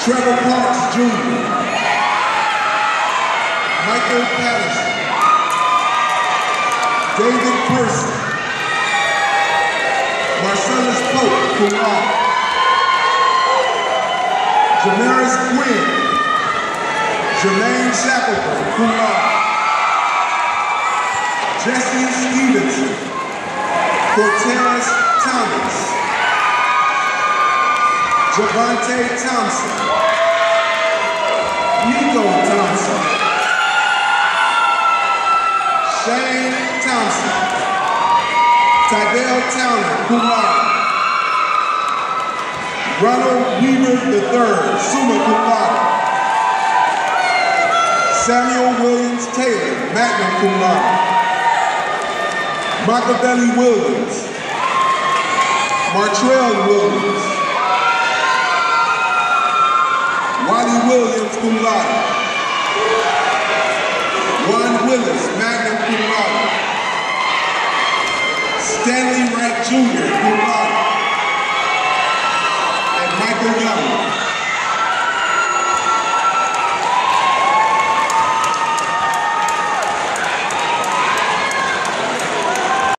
Trevor Parks Jr. Michael Patterson. David Person. Marcellus Pope, cum. Jamaris Quinn. Jermaine Shackelford, cum. Jesse Stevenson. Cortez Thomas. Javante Thompson. Nico Thompson. Shane Thompson. Tydell Towner, laude. Ronald Weaver III, summa laude. Samuel Williams Taylor, magna cum laude. Machiavelli Williams. Martrell Williams. Riley Williams, cum laude. Juan Willis, magna cum laude. Stanley Wright Jr., cum laude. And Michael Young,